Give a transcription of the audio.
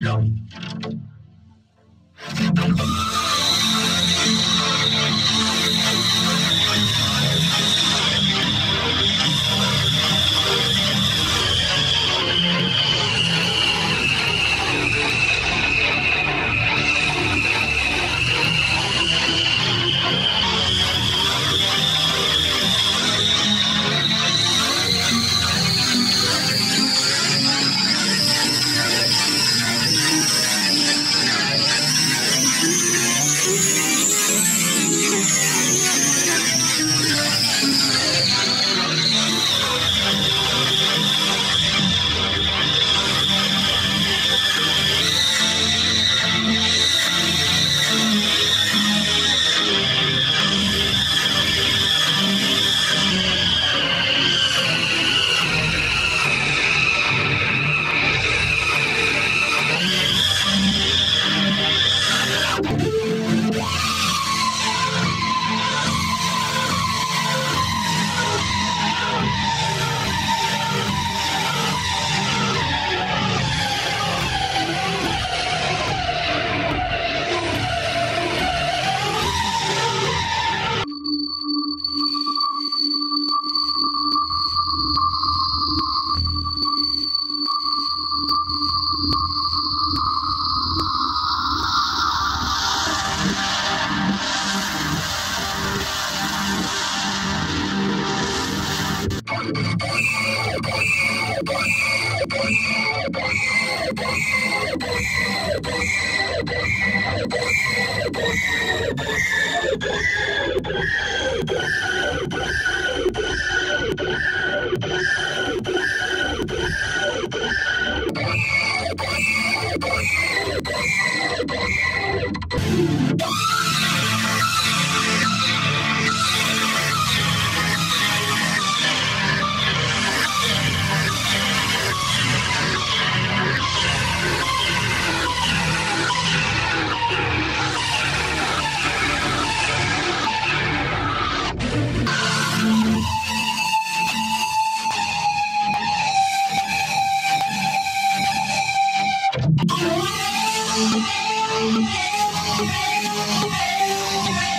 No. Bye. Thank you.